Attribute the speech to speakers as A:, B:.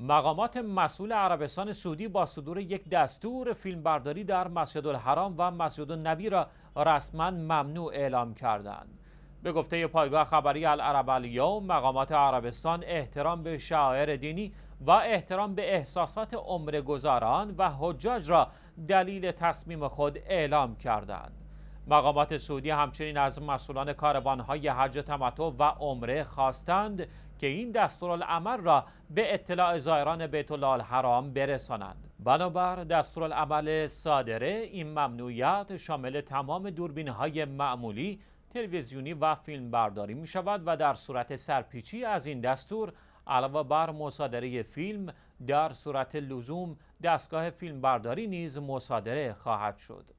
A: مقامات مسئول عربستان سعودی با صدور یک دستور فیلمبرداری در مسجد الحرام و مسجد النبی را رسما ممنوع اعلام کردند. به گفته پایگاه خبری العرب الیوم مقامات عربستان احترام به شعائر دینی و احترام به احساسات عمر گذاران و حجاج را دلیل تصمیم خود اعلام کردند. مقامات سعودی همچنین از مسئولان کاروانهای حج تمتع و عمره خواستند که این دستورالعمل را به اطلاع زائران بیت الله الحرام برسانند. بنابر دستورالعمل صادره این ممنوعیت شامل تمام دوربین های معمولی تلویزیونی و فیلم برداری می شود و در صورت سرپیچی از این دستور علاوه بر مصادره فیلم در صورت لزوم دستگاه فیلم برداری نیز مصادره خواهد شد.